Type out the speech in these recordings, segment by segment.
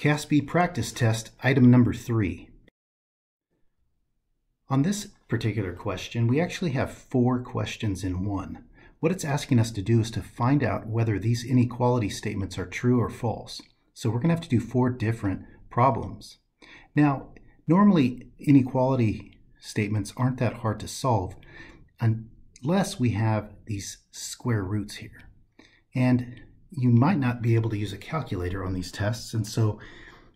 CAASPP practice test item number three. On this particular question, we actually have four questions in one. What it's asking us to do is to find out whether these inequality statements are true or false. So we're going to have to do four different problems. Now, normally inequality statements aren't that hard to solve unless we have these square roots here. And you might not be able to use a calculator on these tests. And so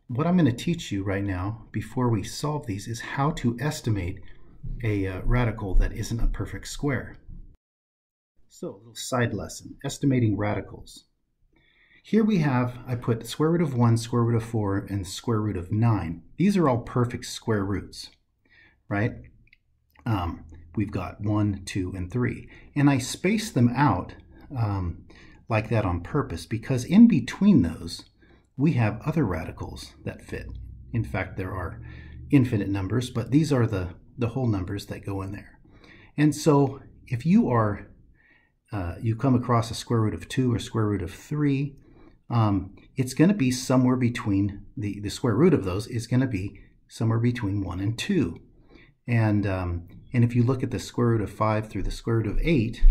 what I'm going to teach you right now before we solve these is how to estimate a uh, radical that isn't a perfect square. So a little side lesson, estimating radicals. Here we have, I put square root of 1, square root of 4, and square root of 9. These are all perfect square roots, right? Um, we've got 1, 2, and 3. And I space them out um, like that on purpose because in between those, we have other radicals that fit. In fact, there are infinite numbers, but these are the, the whole numbers that go in there. And so if you are, uh, you come across a square root of 2 or square root of 3, um, it's going to be somewhere between, the, the square root of those is going to be somewhere between 1 and 2. And, um, and if you look at the square root of 5 through the square root of 8,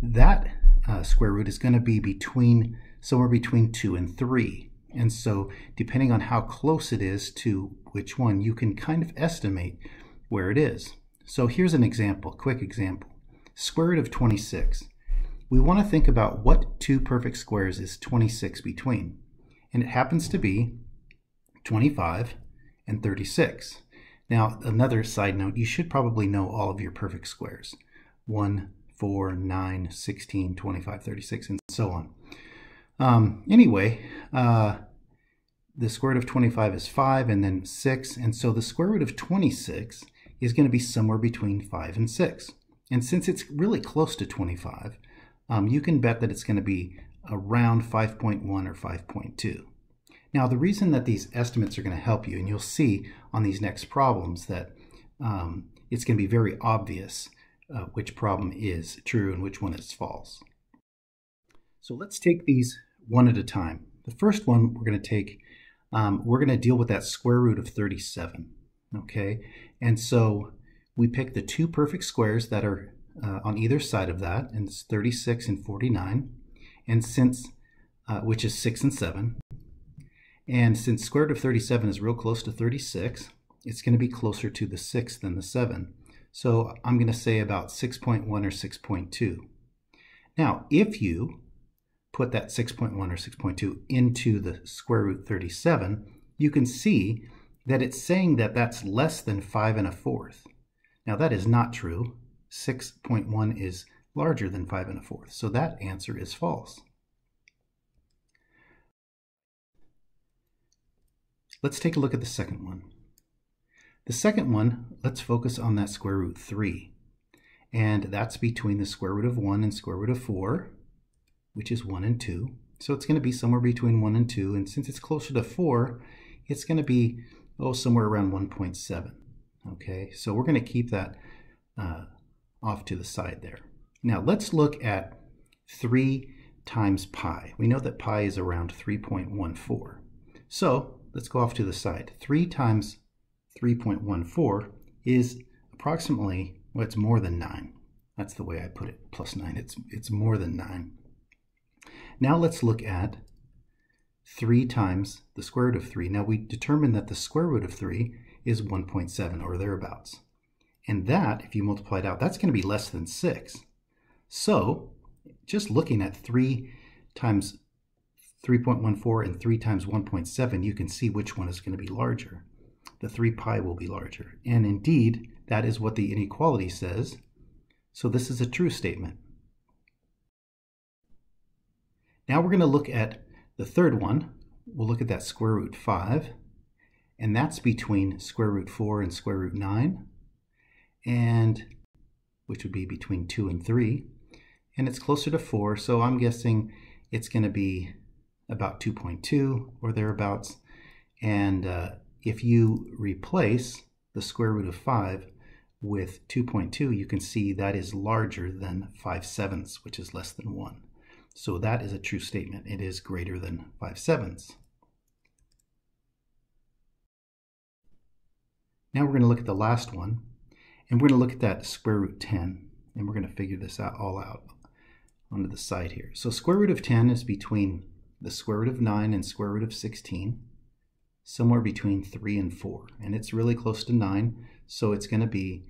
that uh, square root is going to be between somewhere between 2 and 3. And so depending on how close it is to which one, you can kind of estimate where it is. So here's an example, quick example. Square root of 26. We want to think about what two perfect squares is 26 between. And it happens to be 25 and 36. Now, another side note, you should probably know all of your perfect squares. 1, 4, 9, 16, 25, 36, and so on. Um, anyway, uh, the square root of 25 is 5 and then 6. And so the square root of 26 is going to be somewhere between 5 and 6. And since it's really close to 25, um, you can bet that it's going to be around 5.1 or 5.2. Now, the reason that these estimates are going to help you, and you'll see on these next problems that um, it's going to be very obvious uh, which problem is true and which one is false. So let's take these one at a time. The first one we're going to take, um, we're going to deal with that square root of 37. Okay, and so we pick the two perfect squares that are uh, on either side of that, and it's 36 and 49, and since uh, which is 6 and 7. And since square root of 37 is real close to 36, it's going to be closer to the 6 than the 7. So I'm going to say about 6.1 or 6.2. Now, if you put that 6.1 or 6.2 into the square root 37, you can see that it's saying that that's less than 5 and a fourth. Now that is not true. 6.1 is larger than 5 and a fourth, so that answer is false. Let's take a look at the second one. The second one, let's focus on that square root 3. And that's between the square root of 1 and square root of 4 which is 1 and 2. So it's going to be somewhere between 1 and 2. And since it's closer to 4, it's going to be, oh, somewhere around 1.7. Okay, so we're going to keep that uh, off to the side there. Now let's look at 3 times pi. We know that pi is around 3.14. So let's go off to the side. 3 times 3.14 is approximately, well, it's more than 9. That's the way I put it, plus 9. It's, it's more than 9. Now let's look at 3 times the square root of 3. Now we determine that the square root of 3 is 1.7 or thereabouts. And that, if you multiply it out, that's going to be less than 6. So just looking at 3 times 3.14 and 3 times 1.7, you can see which one is going to be larger. The 3 pi will be larger. And indeed, that is what the inequality says. So this is a true statement. Now we're going to look at the third one. We'll look at that square root 5, and that's between square root 4 and square root 9, and which would be between 2 and 3. And it's closer to 4, so I'm guessing it's going to be about 2.2 or thereabouts. And uh, if you replace the square root of 5 with 2.2, you can see that is larger than 5 sevenths, which is less than 1. So that is a true statement. It is greater than 5 sevenths. Now we're going to look at the last one, and we're going to look at that square root 10, and we're going to figure this out all out onto the side here. So square root of 10 is between the square root of 9 and square root of 16, somewhere between 3 and 4. And it's really close to 9, so it's going to be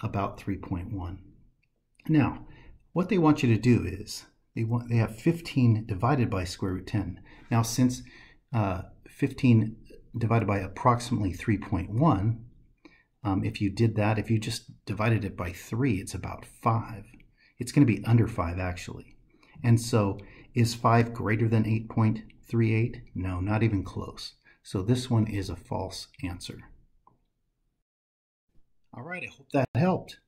about 3.1. Now, what they want you to do is they want they have 15 divided by square root 10. Now, since uh, 15 divided by approximately 3.1, um, if you did that, if you just divided it by 3, it's about 5. It's going to be under 5, actually. And so, is 5 greater than 8.38? No, not even close. So this one is a false answer. All right, I hope that helped.